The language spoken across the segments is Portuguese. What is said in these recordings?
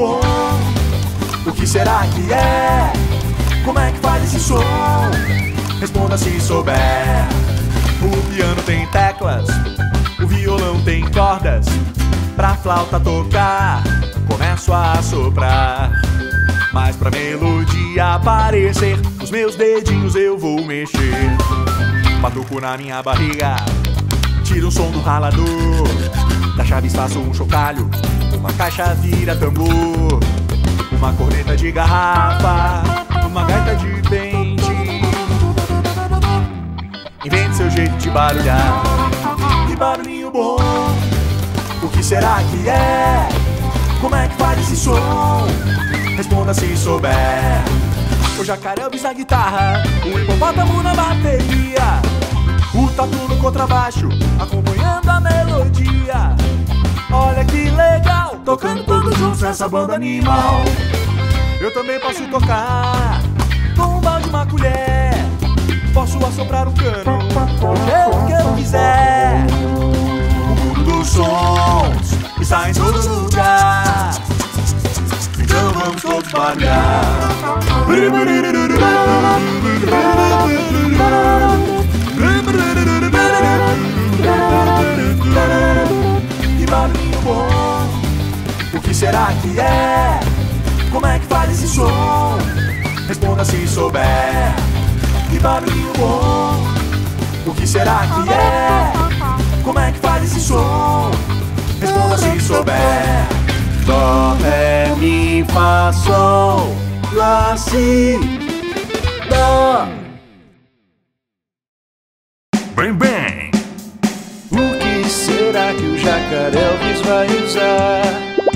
bom. O que será que é? Como é que faz esse som? Responda se souber. O piano tem teclas, o violão tem cordas. Pra flauta tocar, começo a soprar. Mas pra melodia aparecer, os meus dedinhos eu vou mexer. Batuco na minha barriga, tiro o som do ralador. Da chave faço um chocalho, uma caixa vira tambor. Uma corneta de garrafa, uma gaita de pente. Invente seu jeito de barulhar. Que barulhinho bom, o que será que é? Como é que faz esse som? Responda se souber. O jacaré Elvis na guitarra, o hipopótamo na bateria, o tatu no contrabaixo, acompanhando a melodia. Olha que legal, essa banda animal. Eu também posso tocar com um balde uma colher. Posso assoprar um cano jeito que eu quiser. O mundo dos sons está em todo lugar. Então vamos todos barulhar. Que barulhinho bom. O que será que é? Como é que faz esse som? Responda se souber. Que barulhinho bom. O que será que é? Como é que faz esse som? Responda se souber. Dó, ré, mi, fá, sol, lá, si, dó. Bem, bem. O que será que o jacaré Elvis vai usar?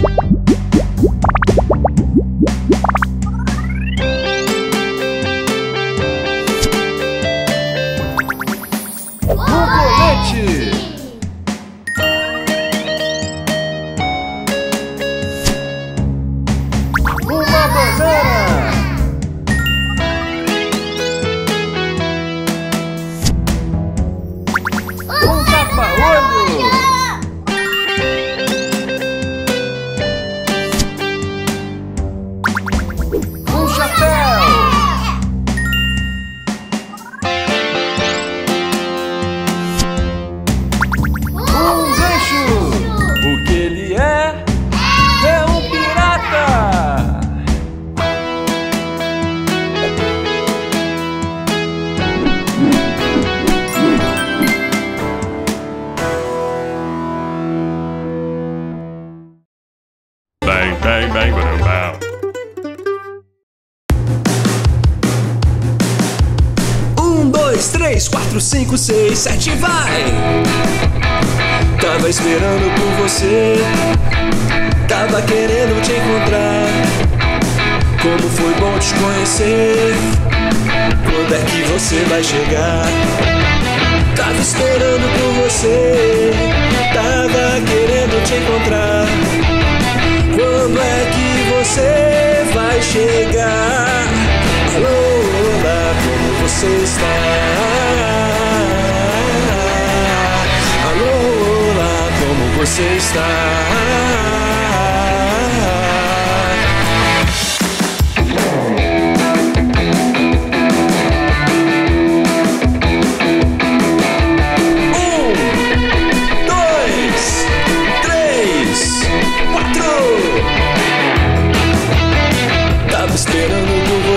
Querendo te encontrar. Como foi bom te conhecer, quando é que você vai chegar? Tava esperando por você, tava querendo te encontrar. Quando é que você vai chegar? Alô, olá, como você está? Alô, olá, como você está?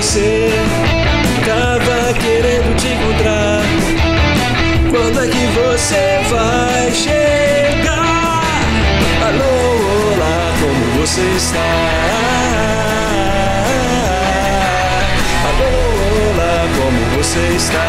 Você, tava querendo te encontrar. Quando é que você vai chegar? Alô, olá, como você está? Alô, olá, como você está?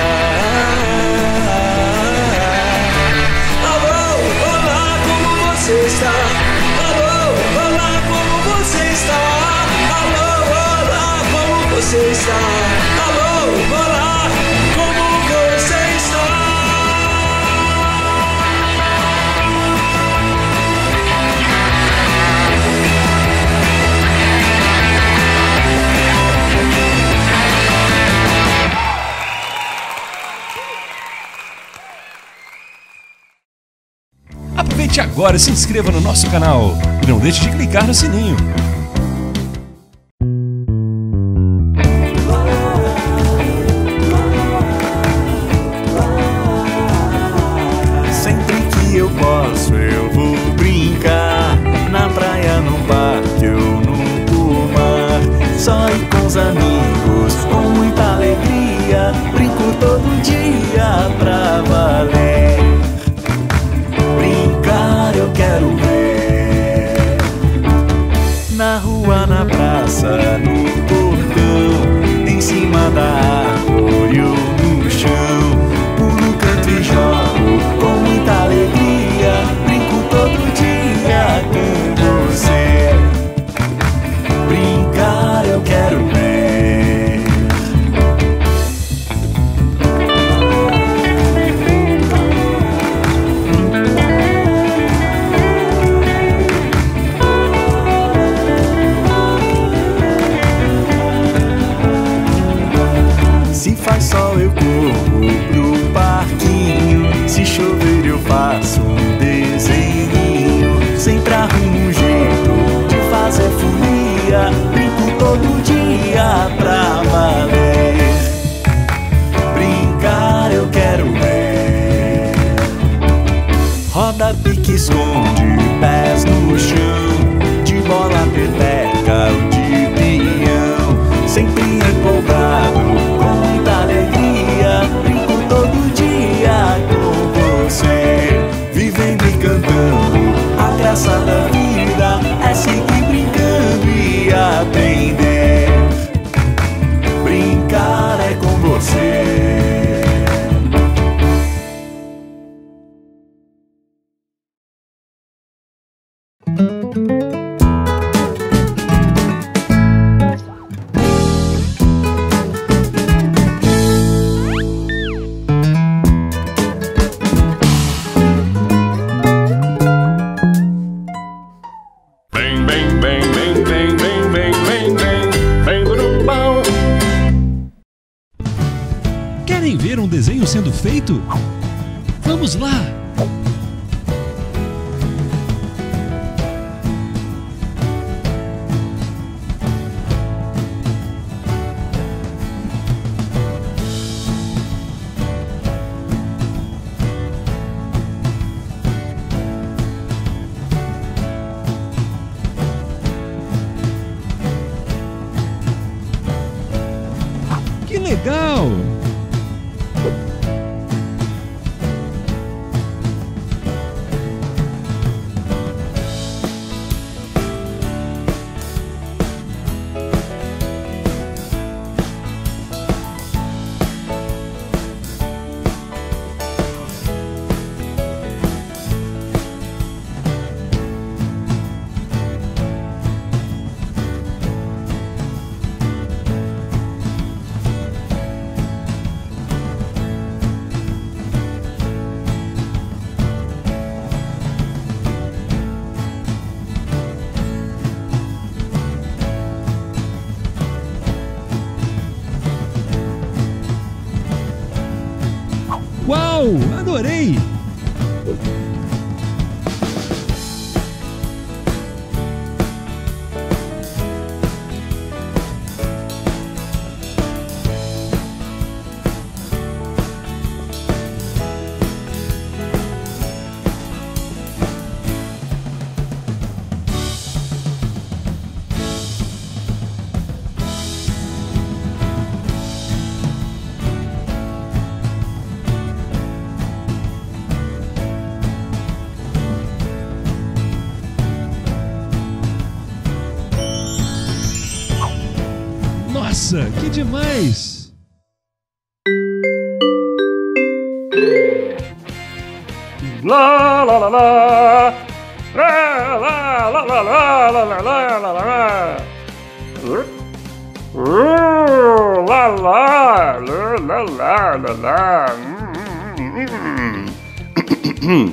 Agora e se inscreva no nosso canal. E não deixe de clicar no sininho. Na rua, na praça, no portão, em cima da árvore ou no chão. Chover eu faço um desenho. Sempre arrumo um jeito de fazer folia. Brinco todo dia pra valer. Brincar eu quero ver. Roda, pique, esconde, legal! Adorei! Demais! La la la la. La la la la la la la la la la. Ooh, La la la la la la la. Mm,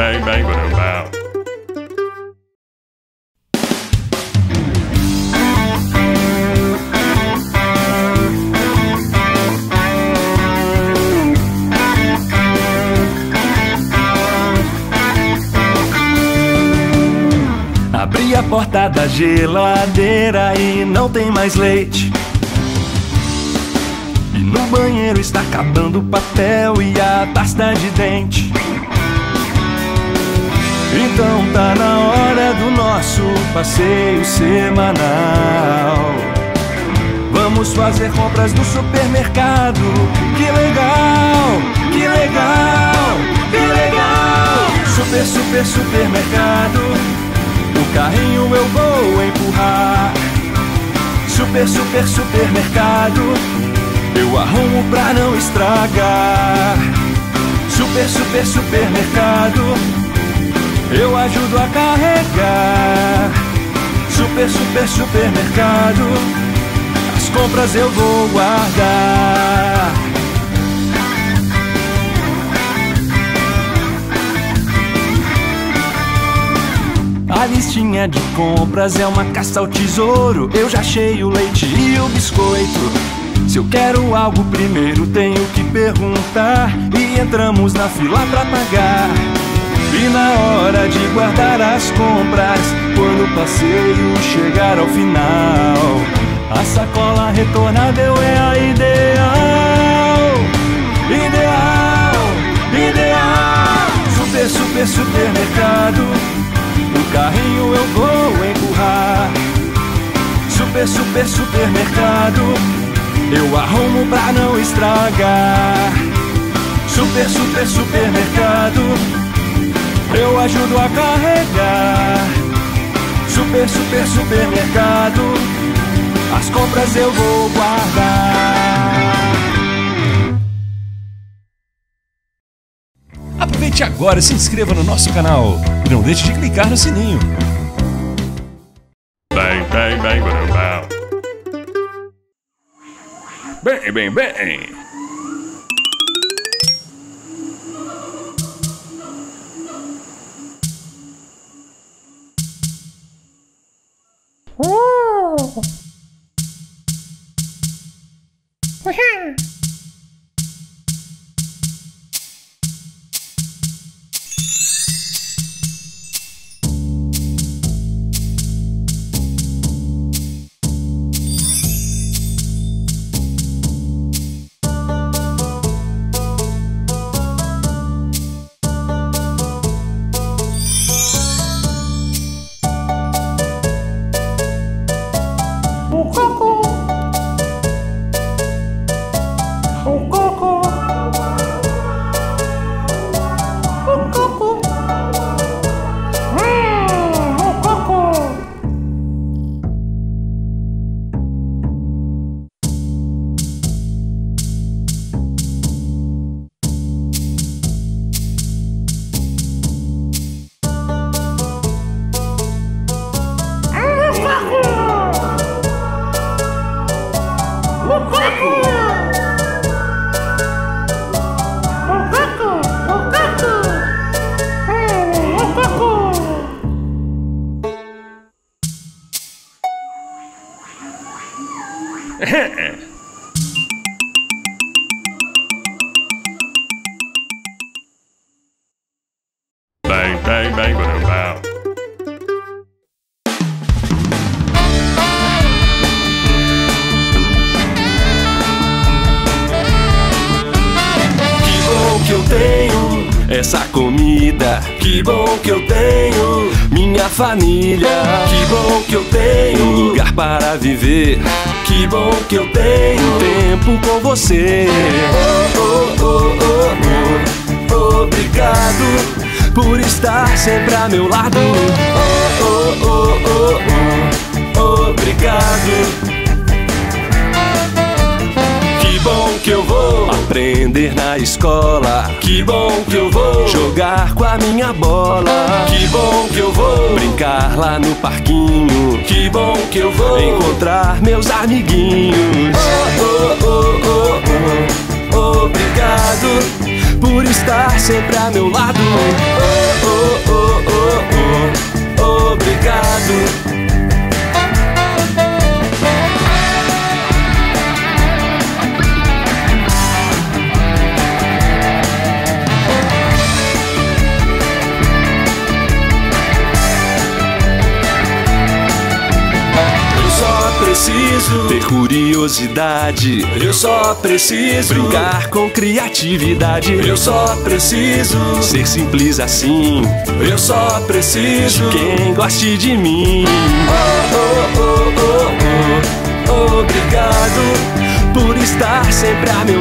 bang, bang, ba bang. Abri a porta da geladeira e não tem mais leite. E no banheiro está acabando o papel e a pasta de dente. Então tá na hora do nosso passeio semanal. Vamos fazer compras no supermercado. Que legal, que legal, que legal. Super, super, supermercado. O carrinho eu vou empurrar. Super, super, supermercado. Eu arrumo pra não estragar. Super, super, supermercado. Eu ajudo a carregar. Super, super, supermercado. As compras eu vou guardar. A listinha de compras é uma caça ao tesouro. Eu já achei o leite e o biscoito. Se eu quero algo primeiro, tenho que perguntar. E entramos na fila pra pagar. E na hora de guardar as compras, quando o passeio chegar ao final, a sacola retornável é a ideal. Ideal, ideal. Super, super, supermercado. O carrinho eu vou empurrar. Super, super, supermercado. Eu arrumo pra não estragar. Super, super, supermercado. Eu ajudo a carregar. Super, super, supermercado. As compras eu vou guardar. Aproveite agora e se inscreva no nosso canal. E não deixe de clicar no sininho. Bang, ba bang. Bem, bem, bem. Woo! Família. Que bom que eu tenho um lugar para viver. Que bom que eu tenho tempo com você. Oh, oh, oh, oh. Obrigado por estar sempre a meu lado. Oh, oh. Obrigado. Que bom que eu vou aprender na escola. Que bom que eu vou jogar com a minha bola. Que bom que eu vou brincar lá no parquinho. Que bom que eu vou encontrar meus amiguinhos. Oh, oh, oh, oh, oh. Obrigado por estar sempre a meu lado. Oh, oh, oh, oh, oh. Obrigado. Preciso ter curiosidade. Eu só preciso brincar com criatividade. Eu só preciso ser simples assim. Eu só preciso quem goste de mim. Oh, oh, oh, oh, oh. Obrigado por estar sempre a meu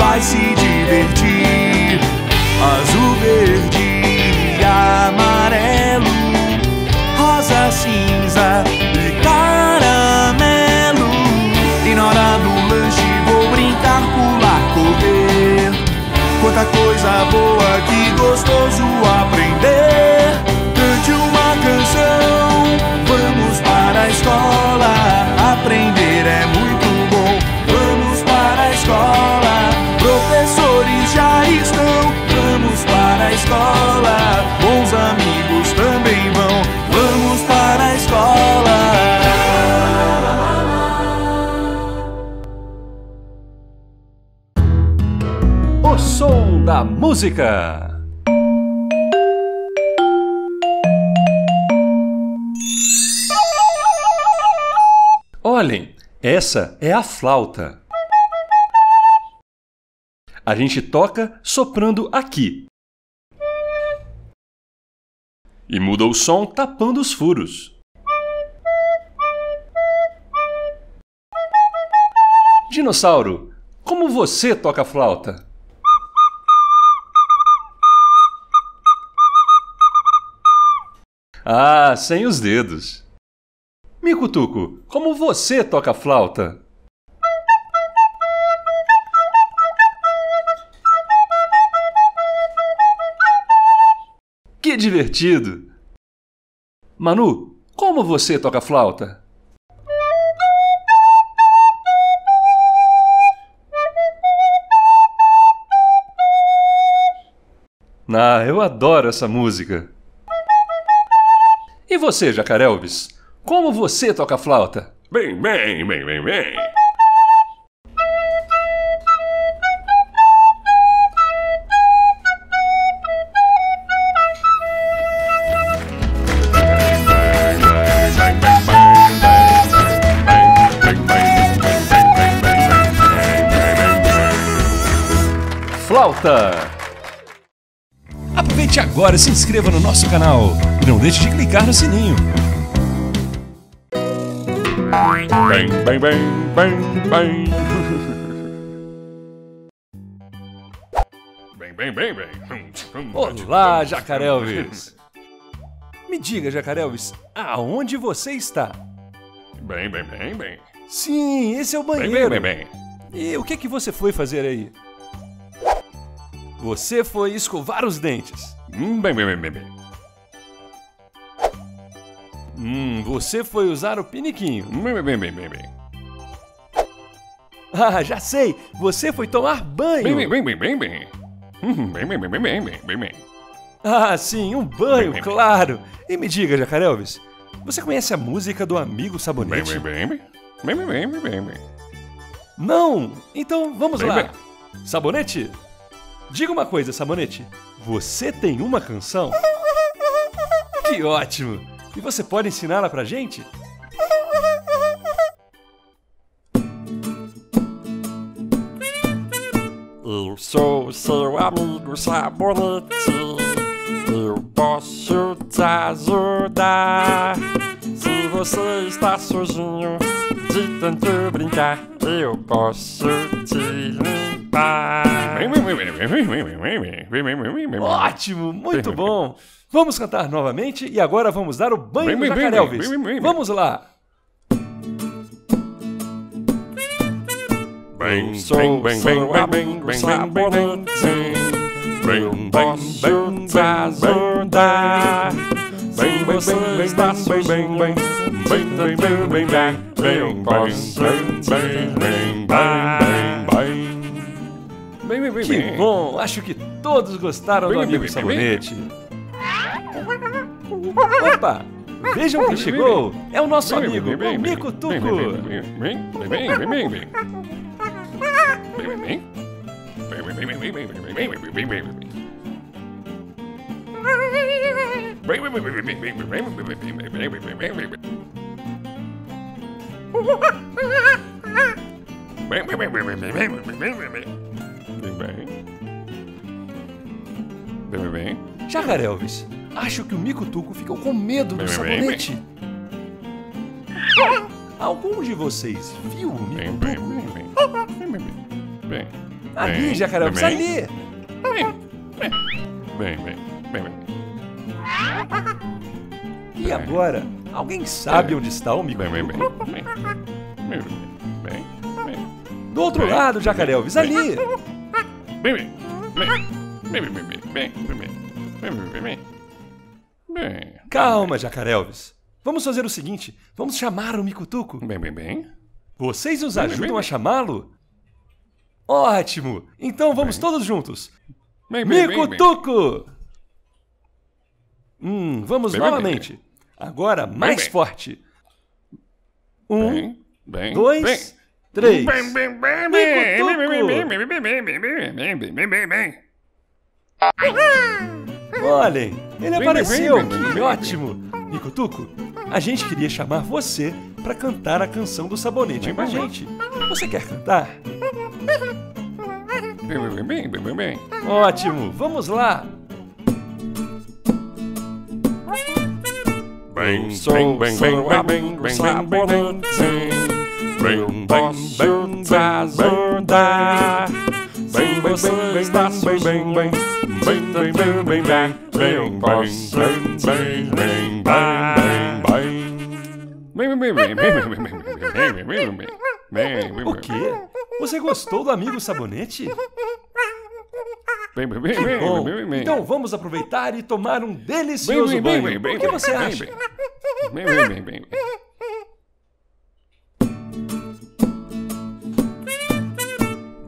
vai se divertir. Azul, verde amarelo rosa, cinza e caramelo. E na hora do lanche vou brincar, pular, correr. Quanta coisa boa, que gostoso aprender. Música. Olhem, essa é a flauta. A gente toca soprando aqui. E muda o som tapando os furos. Dinossauro, como você toca flauta? Ah, sem os dedos. Micutuco, como você toca flauta? divertido! Manu, como você toca flauta? Ah, eu adoro essa música. E você, Jacarelbis? Como você toca flauta? Bem, bem, bem, bem, bem. Flauta! Agora se inscreva no nosso canal. E não deixe de clicar no sininho. Bem, bem, bem, bem, bem. Bem, bem, bem, bem. Olá, Jacarelvis! Me diga, Jacarelvis, aonde você está? Bem, bem, bem, bem. Sim, esse é o Bem, banheiro. bem, bem, bem. E o que que você foi fazer aí? Você foi escovar os dentes. Hum, Bem, bem, bem, bem, bem. Hum, você foi usar o piniquinho. Bem, bem, bem, bem, bem. Ah, já sei! Você foi tomar banho! Bem, bem, bem, bem, bem. Hum, Bem, bem, bem, bem, bem, bem, bem. Ah, sim, um banho, Bem, bem, claro! E me diga, Jacarelvis, você conhece a música do Amigo Sabonete? bem, bem, bem. Bem, bem, bem, bem, bem, bem. Não! Então vamos Bem, lá! bem. Sabonete? Diga uma coisa, Sabonete. Você tem uma canção? Que ótimo! E você pode ensiná-la pra gente? Eu sou seu amigo sabonete. Eu posso te ajudar. Se você está sujinho de tanto brincar, eu posso te limpar. Bem, bem, bem, bem, bem, bem, bem, bem, bem, bem, bem, bem, bem, bem. Ótimo! Muito bom! Vamos cantar novamente e agora vamos dar o banho Bem, no bem, bem, Jacarelvis. bem, bem, bem, bem. Vamos lá! Bem, Sou bem, bem, seu bem, bem, amigo bem, bem, bem, bem. sabonete. Bem, Eu bem, posso bem, te bem, ajudar. bem, Se bem, você bem, está bem, bem, sujinho bem, de bem, bem, tanto bem, brincar, bem, eu bem, posso bem, te bem, bem, limpar. bem, bem, bem, bem, Que bem. bom! Acho que todos gostaram do Bem, Amigo bem, bem, bem. Sabonete. Opa! Vejam quem chegou! É o nosso amigo, o Mico Tuco! Bem, bem. Bem, bem, bem. Jacaré Elvis, acho que o Mico-Tuco ficou com medo bem, do sabonete. Bem, bem, Algum de vocês viu o Mico-Tuco? Bem, bem, bem, bem. Ali, Jacaré Elvis, ali! Bem, bem, bem, bem. E agora? Alguém sabe onde está o Mico-Tuco? Bem, bem, bem. bem. bem. Do outro lado, Jacaré Elvis, ali! Bem, bem, bem, bem, bem, bem, bem, bem, bem, bem. Calma, Jacaré Elvis. Vamos fazer o seguinte, vamos chamar o Micutuco. Bem, bem, bem. Vocês nos ajudam a chamá-lo? Ótimo! Então vamos todos juntos. Micutuco! Hum, vamos novamente. Agora mais forte. Um, dois, 3. Olhem, ele apareceu, que ótimo! Nicotuco, a gente queria chamar você para cantar a canção do sabonete com a gente. Você quer cantar? Ótimo, vamos lá! Bem, sou bem, sabonete Bem, posso transbordar Se você está bem, bem, bem, bem, Bem, bem, bem, bem, bem, bem, bem. então vamos aproveitar e tomar um delicioso banho. O que você acha?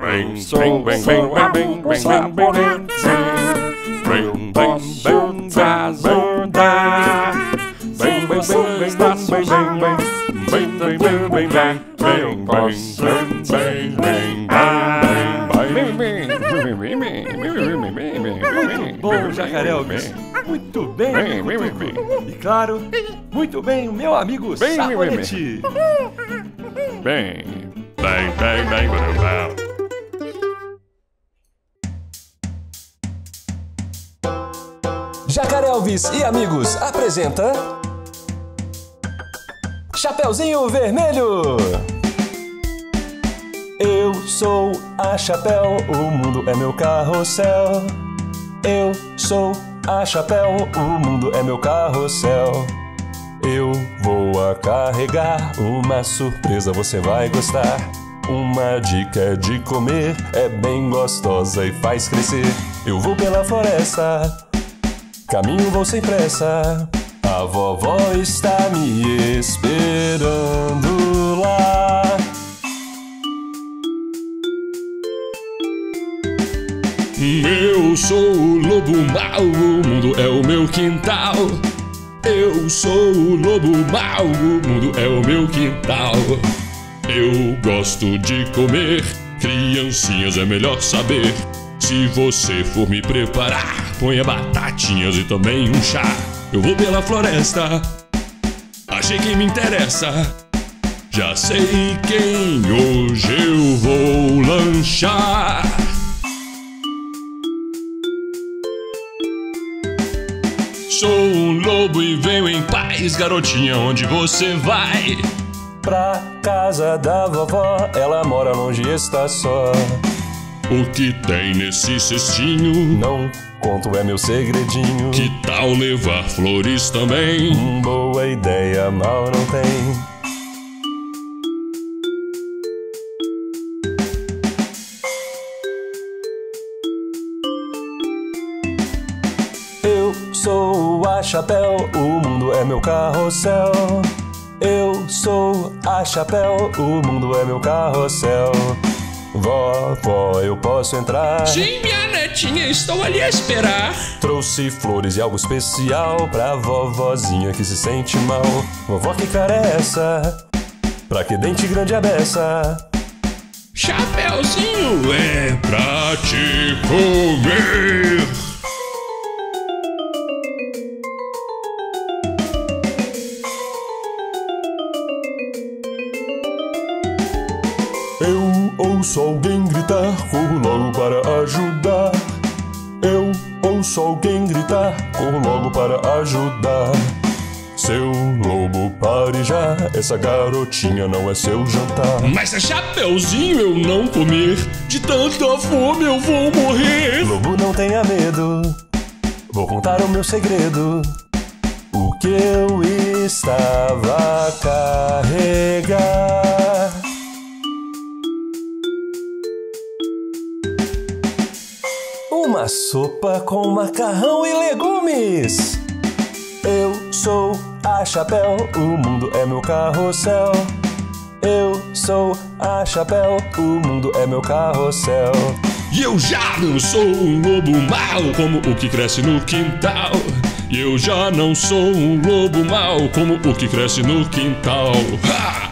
bem, bem, bem, bem, bem, bem, bem, bem, bem, bem, bem, Bem, bem, bem, bem, bem bem, bem, bem, bem, Muito bom, bem, bem, Muito bem, muito bem E claro, muito bem, meu amigo Sabonete Bem, bem, bem, bem, bem, bem, bem. Jacaré Elvis e amigos apresenta Chapeuzinho Vermelho. Eu sou a Chapéu, o mundo é meu carrossel. Eu sou a Chapéu, o mundo é meu carrossel. Eu vou a carregar uma surpresa, você vai gostar. Uma dica de comer é bem gostosa e faz crescer. Eu vou pela floresta, Caminho vou sem pressa, a vovó está me esperando lá. Eu sou o lobo mau, o mundo é o meu quintal. Eu sou o lobo mau, o mundo é o meu quintal. Eu gosto de comer, criancinhas é melhor saber. Se você for me preparar, ponha batatinhas e também um chá. Eu vou pela floresta, achei quem me interessa. Já sei quem hoje eu vou lanchar. Sou um lobo e venho em paz, garotinha, onde você vai? Pra casa da vovó, ela mora longe e está só. O que tem nesse cestinho? Não conto, é meu segredinho. Que tal levar flores também? boa ideia, mal não tem. Eu sou a Chapéu, o mundo é meu carrossel. Eu sou a Chapéu, o mundo é meu carrossel. Vovó, eu posso entrar? Sim, minha netinha, estou ali a esperar. Trouxe flores e algo especial pra vovozinha que se sente mal. Vovó, que cara é essa? Pra que dente grande é beça? Chapeuzinho É pra te comer. Ouço alguém gritar, corro logo para ajudar. Eu ouço alguém gritar, corro logo para ajudar. Seu lobo, pare já, essa garotinha não é seu jantar. Mas se Chapeuzinho eu não comer, de tanta fome eu vou morrer. Lobo, não tenha medo, vou contar o meu segredo. O que eu estava a Uma sopa com macarrão e legumes. Eu sou a Chapéu, o mundo é meu carrossel. Eu sou a Chapéu, o mundo é meu carrossel. E eu já não sou um lobo mau como o que cresce no quintal. Eu já não sou um lobo mau como o que cresce no quintal. Ha!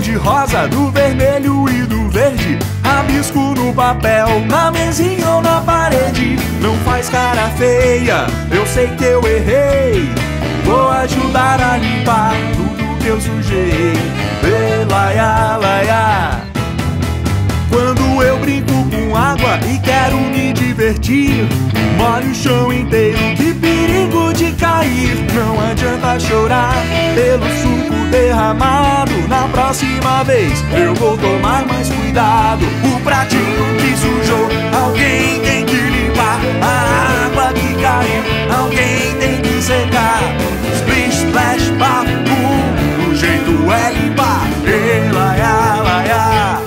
Cor de rosa, do vermelho e do verde. Rabisco no papel, na mesinha ou na parede. Não faz cara feia, eu sei que eu errei. Vou ajudar a limpar tudo que eu sujei. Laia, laia. Quando eu brinco com água e quero me divertir, o chão inteiro, que perigo de cair. Não adianta chorar pelo suco derramado. Na próxima vez eu vou tomar mais cuidado. O pratinho que sujou, alguém tem que limpar. A água que caiu, alguém tem que secar. Splish, splash, bafum, o jeito é limpar. Ela, ela, ela.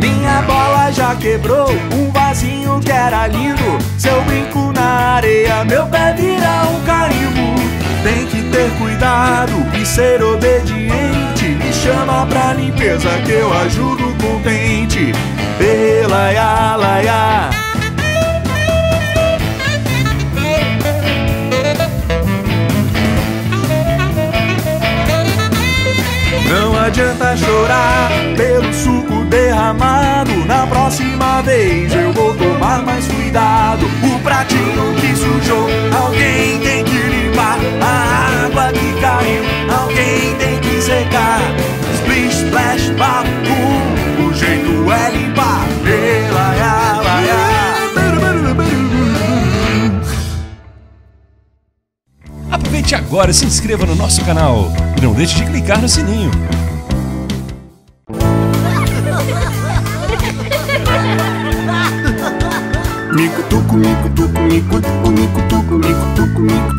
Minha bola já quebrou um vasinho que era lindo. Se eu brinco na areia, meu pé vira um carimbo. Tem que ter cuidado e ser obediente. Me chama pra limpeza que eu ajudo contente. Ela, ya, la, ya. Não adianta chorar pelo suco derramado. Na próxima vez eu vou tomar mais cuidado. O pratinho que sujou, alguém tem que limpar. A água que caiu, alguém tem que secar. Splish, splash, bafum, o jeito é limpar. Ela, ya, la, ya. Aproveite agora e se inscreva no nosso canal. E não deixe de clicar no sininho. Mico tuco, mico tuco, mico tuco, mico tuco, mico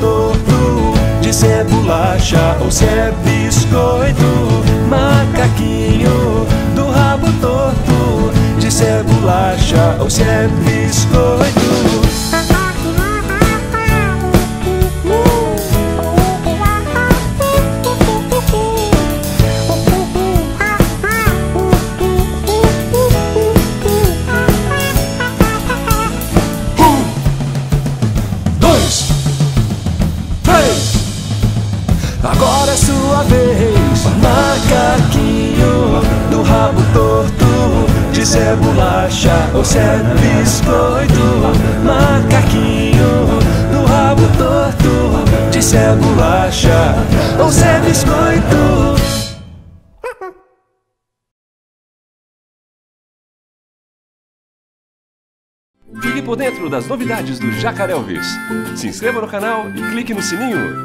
torto, de ser bolacha ou se é biscoito, macaquinho do rabo torto, de ser bolacha ou se é biscoito. Por dentro das novidades do Jacarelvis. Se inscreva no canal e clique no sininho.